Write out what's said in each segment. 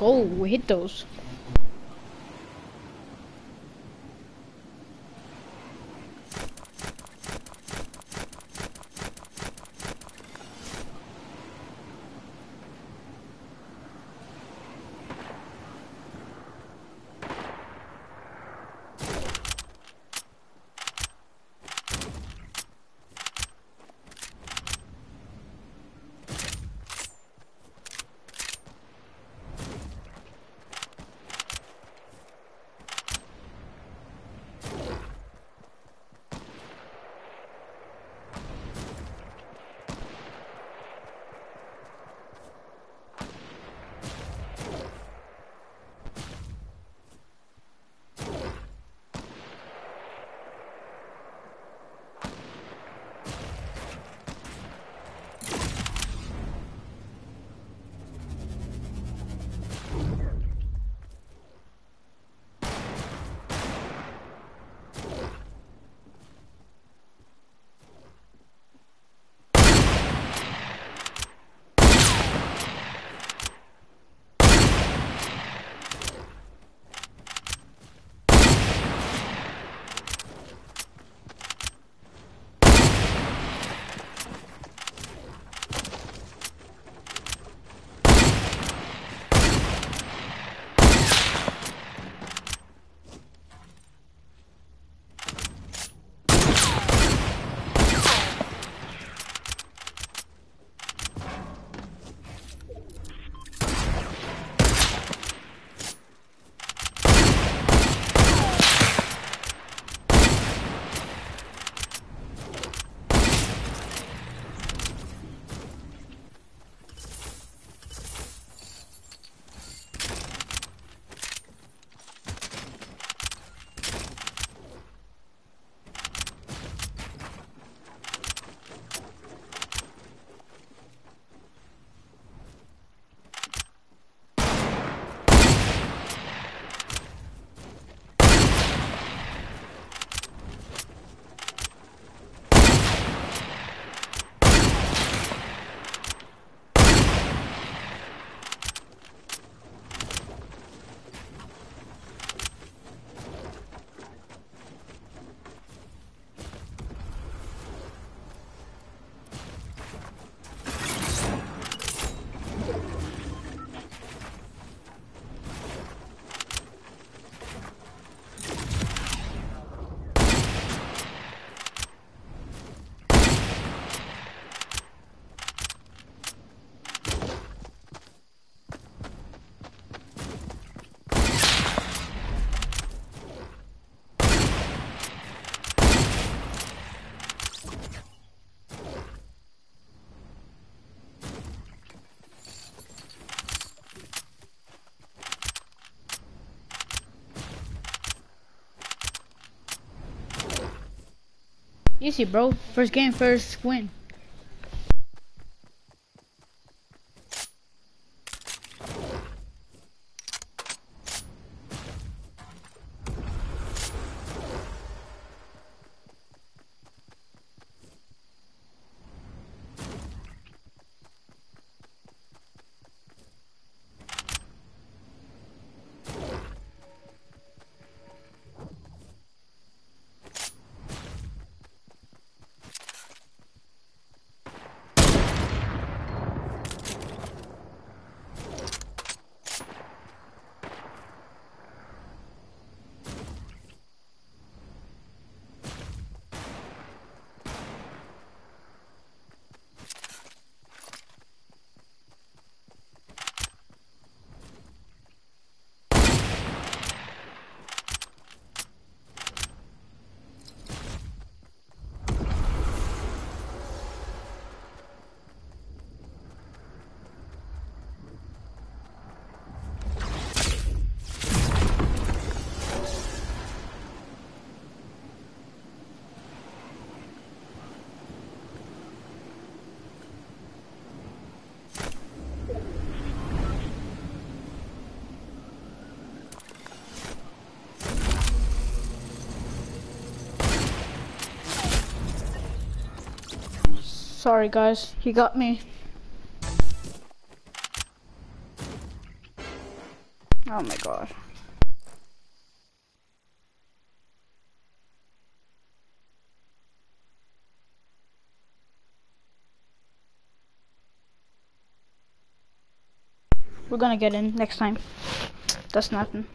Go. We hit those. Easy, bro. First game, first win. Sorry guys, he got me. Oh my god. We're gonna get in next time. That's nothing.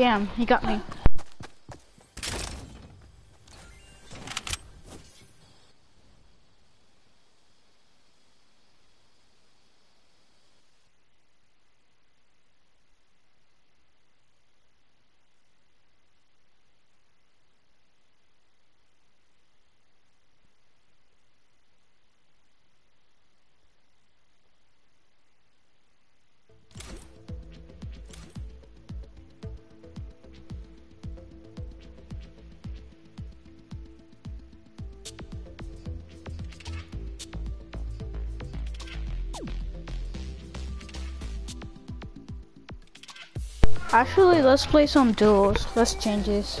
Damn, he got me. Actually, let's play some duels. Let's change this.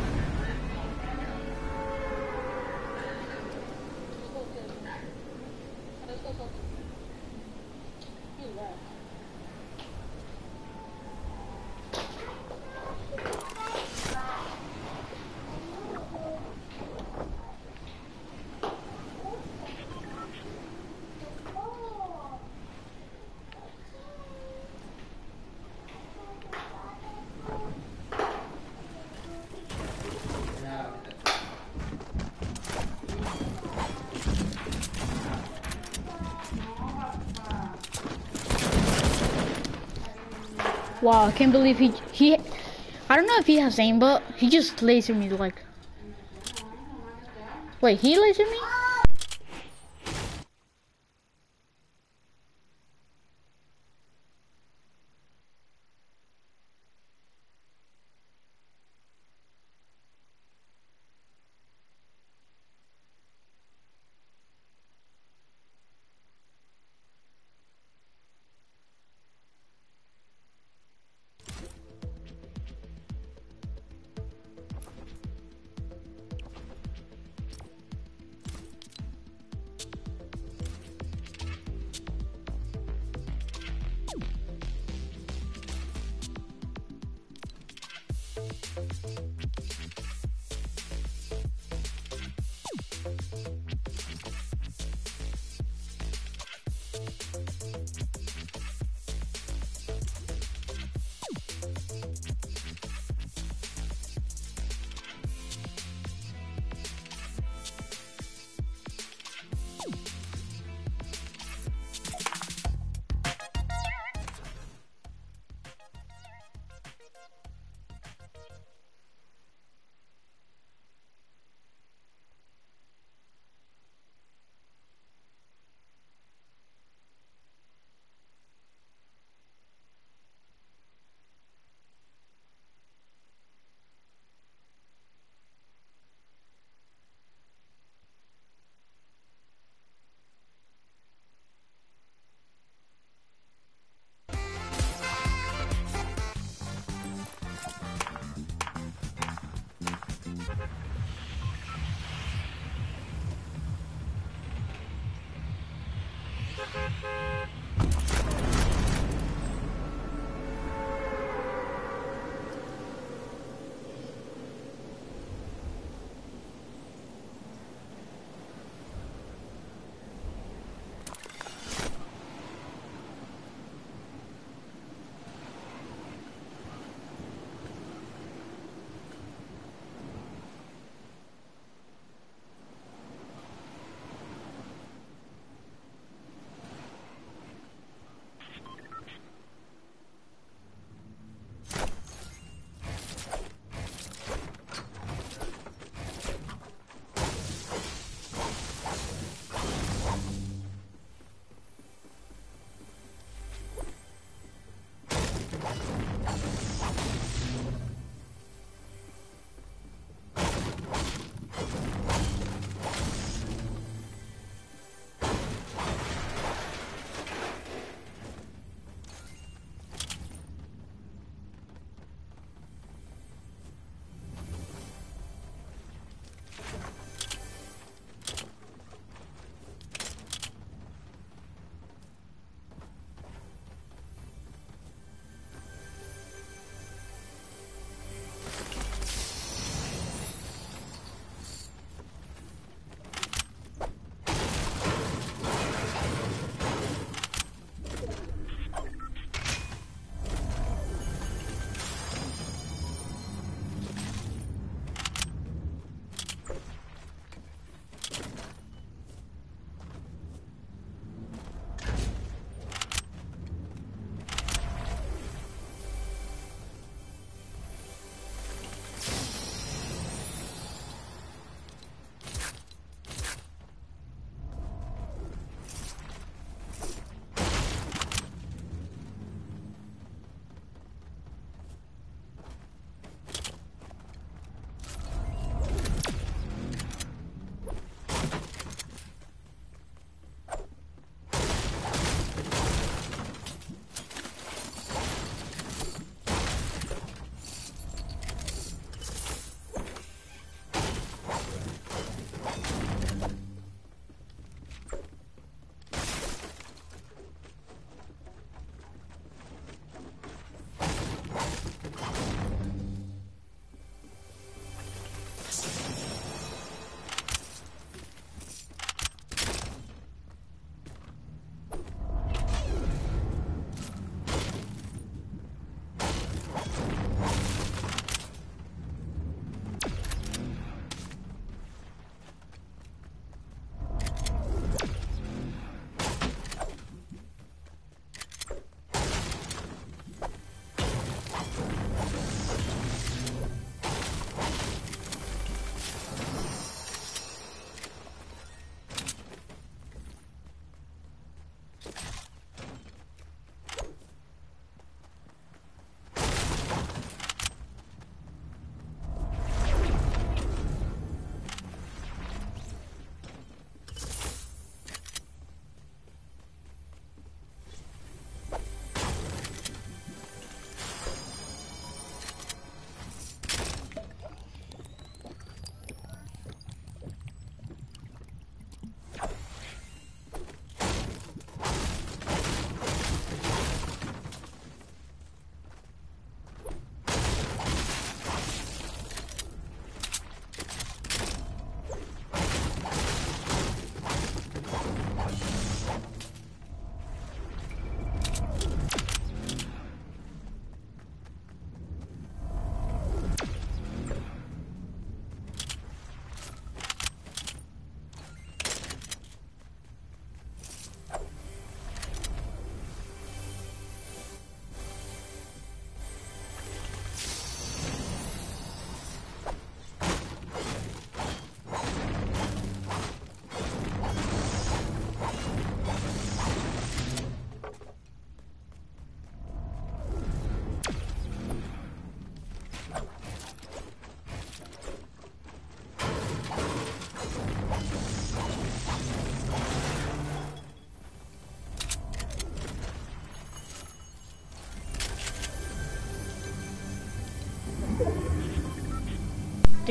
Wow, I can't believe he he. I don't know if he has aim, but he just lasered me like. Wait, he lasered me?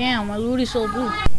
Damn, my loot is so blue.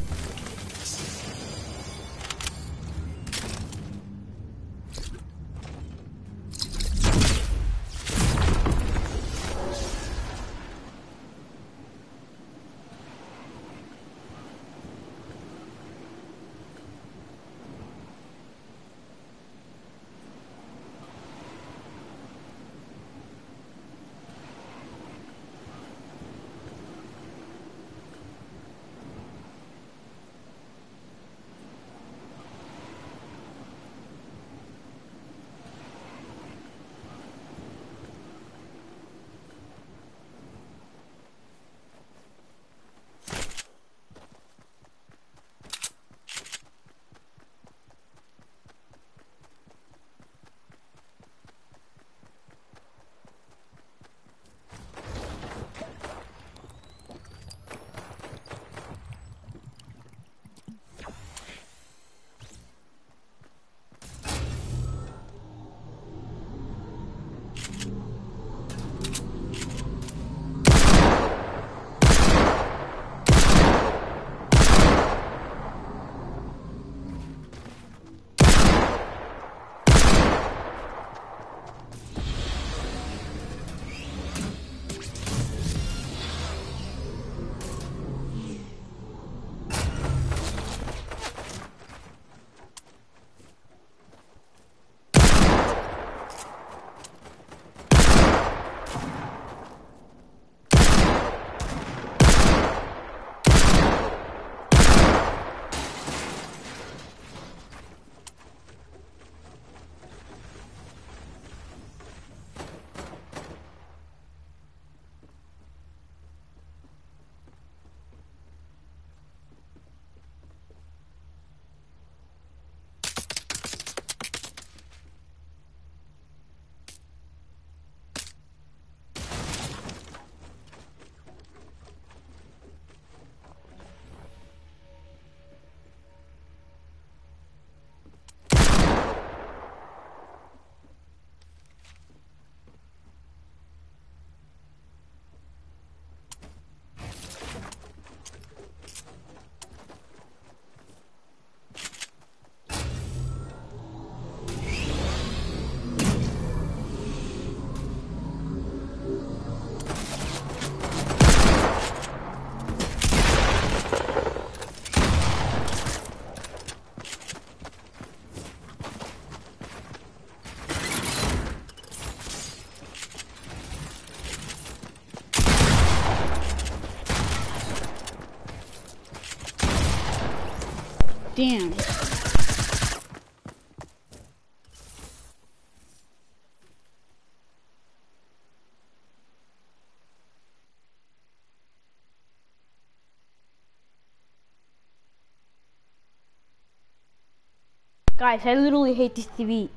Guys, I literally hate this TV.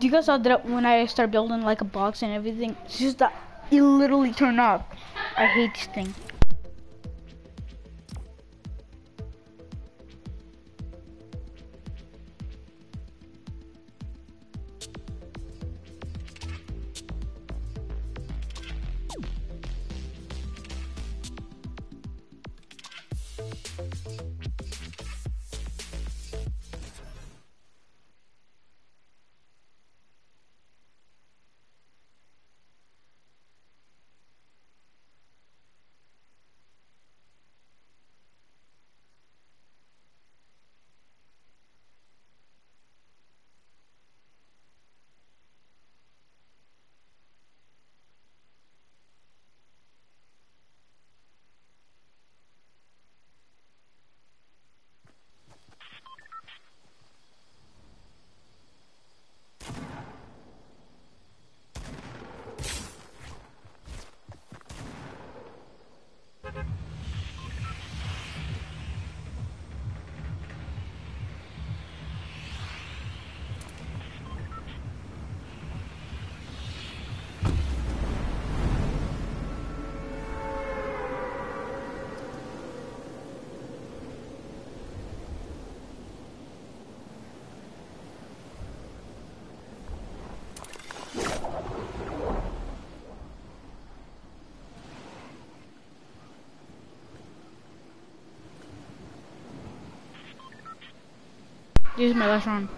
Do you guys saw that when I start building like a box and everything? It's just that it literally turned off. I hate this thing. Is my last round.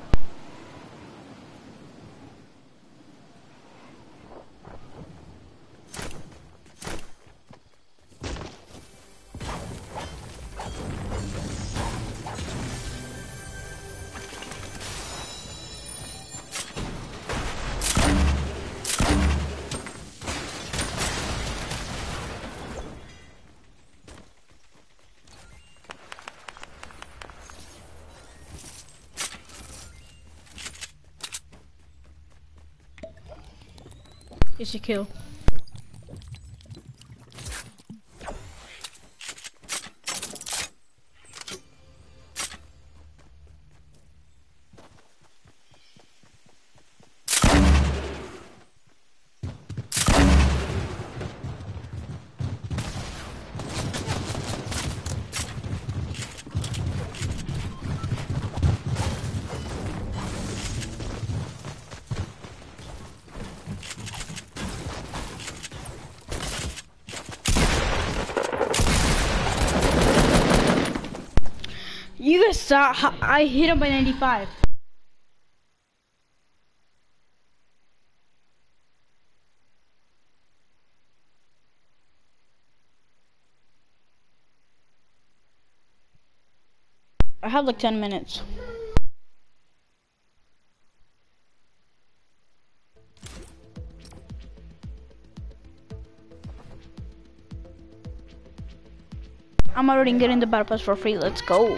It's a kill. Guys saw uh, I hit him by 95. I have like 10 minutes. I'm already getting the battle pass for free. Let's go.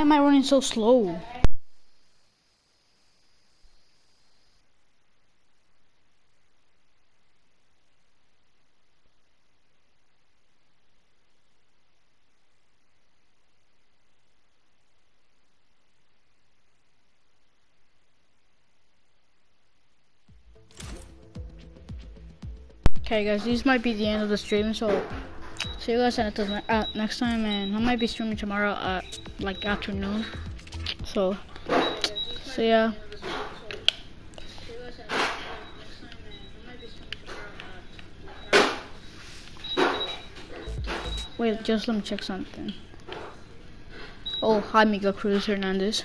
Why am I running so slow? Okay guys, this might be the end of the stream, so see you guys until ne- uh, next time, and I might be streaming tomorrow at like afternoon. So, see ya. Wait, just let me check something. Oh, hi, Miguel Cruz Hernandez.